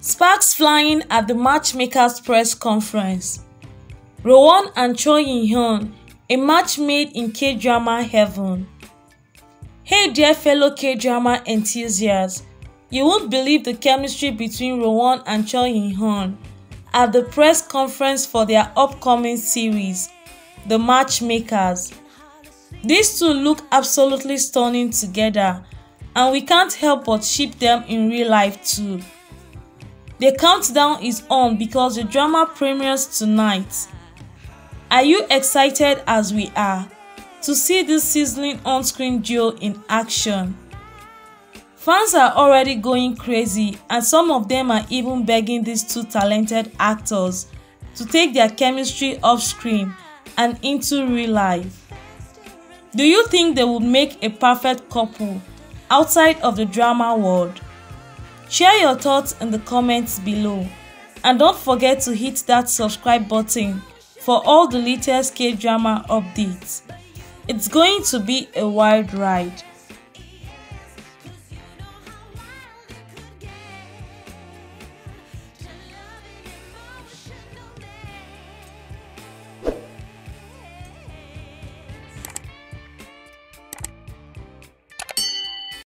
Sparks flying at the Matchmakers press conference. Rowoon and Cho Yi Hyun, a match made in K-drama heaven. Hey dear fellow K-drama enthusiasts, you won't believe the chemistry between Rowoon and Cho Yi Hyun at the press conference for their upcoming series, The Matchmakers. These two look absolutely stunning together and we can't help but ship them in real life too. The countdown is on because the drama premieres tonight. Are you excited as we are to see this sizzling on-screen duo in action? Fans are already going crazy and some of them are even begging these two talented actors to take their chemistry off screen and into real life. Do you think they would make a perfect couple outside of the drama world? Share your thoughts in the comments below and don't forget to hit that subscribe button for all the latest K-drama updates. It's going to be a wild ride.